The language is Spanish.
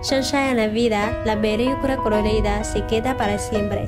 Sunshine en la vida, la bella y cura colorida se queda para siempre.